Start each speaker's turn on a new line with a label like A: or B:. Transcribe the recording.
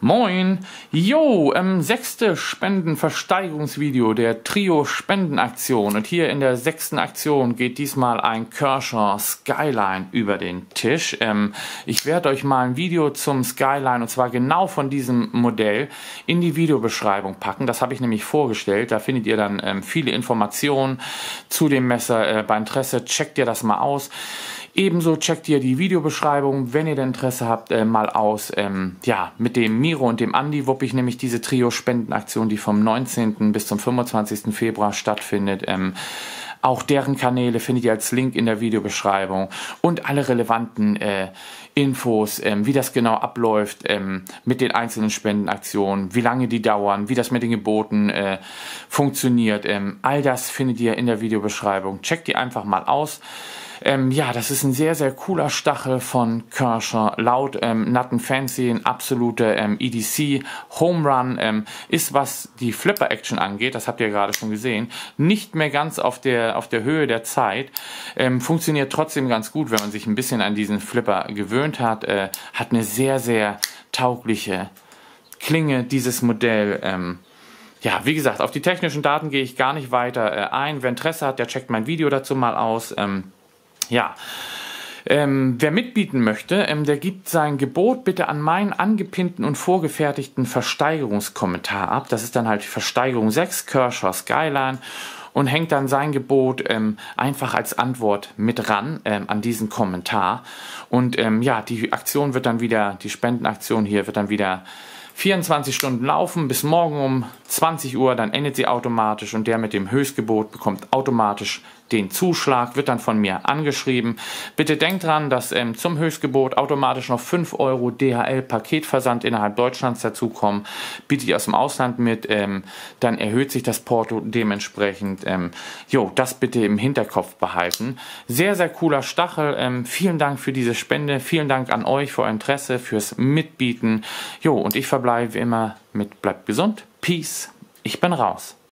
A: Moin! Jo, ähm, sechste Spendenversteigerungsvideo der Trio Spendenaktion. Und hier in der sechsten Aktion geht diesmal ein Kershaw Skyline über den Tisch. Ähm, ich werde euch mal ein Video zum Skyline, und zwar genau von diesem Modell, in die Videobeschreibung packen. Das habe ich nämlich vorgestellt. Da findet ihr dann ähm, viele Informationen zu dem Messer. Äh, bei Interesse checkt ihr das mal aus. Ebenso checkt ihr die Videobeschreibung, wenn ihr denn Interesse habt, äh, mal aus. Ähm, ja, mit dem Miro und dem Andi wupp ich nämlich diese Trio-Spendenaktion, die vom 19. bis zum 25. Februar stattfindet. Ähm, auch deren Kanäle findet ihr als Link in der Videobeschreibung und alle relevanten äh, Infos, ähm, wie das genau abläuft ähm, mit den einzelnen Spendenaktionen, wie lange die dauern, wie das mit den Geboten äh, funktioniert. Ähm, all das findet ihr in der Videobeschreibung. Checkt die einfach mal aus. Ähm, ja, das ist ein sehr, sehr cooler Stachel von Kershaw. Laut ähm, Nutten Fancy ein absoluter ähm, EDC Home Run. Ähm, ist, was die Flipper Action angeht, das habt ihr gerade schon gesehen, nicht mehr ganz auf der, auf der Höhe der Zeit. Ähm, funktioniert trotzdem ganz gut, wenn man sich ein bisschen an diesen Flipper gewöhnt hat. Äh, hat eine sehr, sehr taugliche Klinge, dieses Modell. Ähm, ja, wie gesagt, auf die technischen Daten gehe ich gar nicht weiter äh, ein. Wer Interesse hat, der checkt mein Video dazu mal aus. Ähm, ja. Ähm, wer mitbieten möchte, ähm, der gibt sein Gebot bitte an meinen angepinnten und vorgefertigten Versteigerungskommentar ab. Das ist dann halt Versteigerung 6, Kershaw Skyline und hängt dann sein Gebot ähm, einfach als Antwort mit ran ähm, an diesen Kommentar. Und ähm, ja, die Aktion wird dann wieder, die Spendenaktion hier wird dann wieder 24 Stunden laufen bis morgen um 20 Uhr, dann endet sie automatisch und der mit dem Höchstgebot bekommt automatisch den Zuschlag, wird dann von mir angeschrieben. Bitte denkt dran, dass ähm, zum Höchstgebot automatisch noch 5 Euro DHL-Paketversand innerhalb Deutschlands dazukommen. Biete ich aus dem Ausland mit, ähm, dann erhöht sich das Porto dementsprechend. Ähm, jo, das bitte im Hinterkopf behalten. Sehr, sehr cooler Stachel. Ähm, vielen Dank für diese Spende. Vielen Dank an euch für euer Interesse, fürs Mitbieten. Jo, und ich verbleibe wie immer mit bleibt gesund. Peace. Ich bin raus.